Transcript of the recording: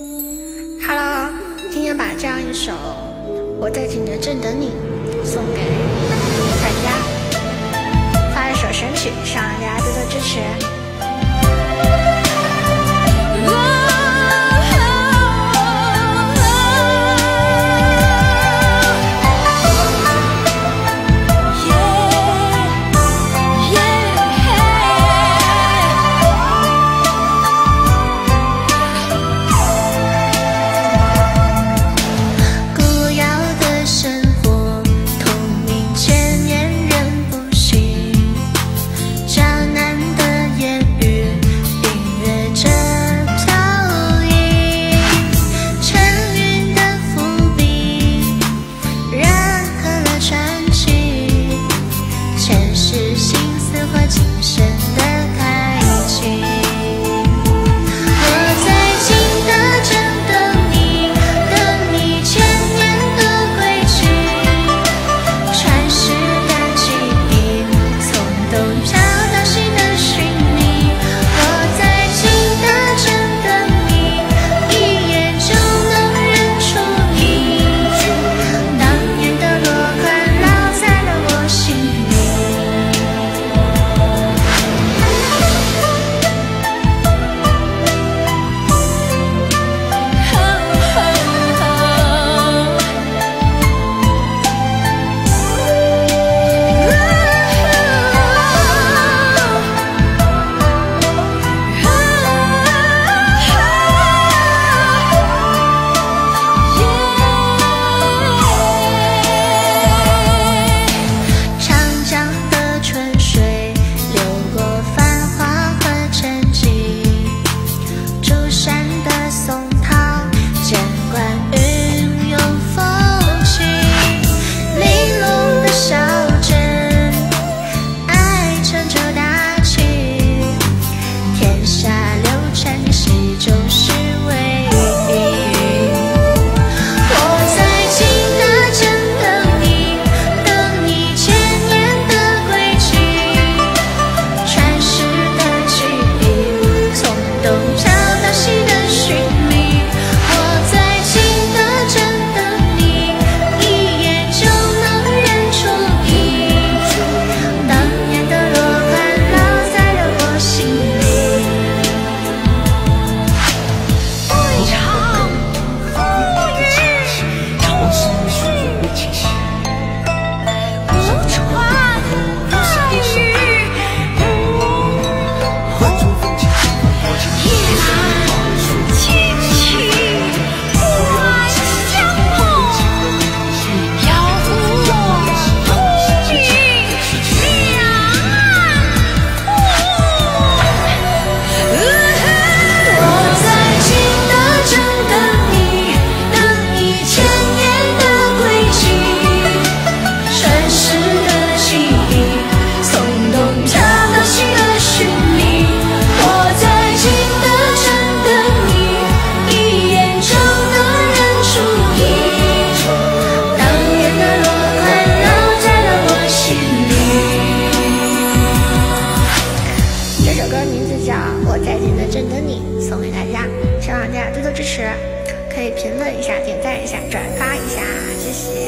Hello，今天把这样一首《我在景德镇等你》送给大家，发一首神曲，希望大家多多支持。叫我在景德镇等你送给大家希望大家多多支持可以评论一下点赞一下转发一下谢谢。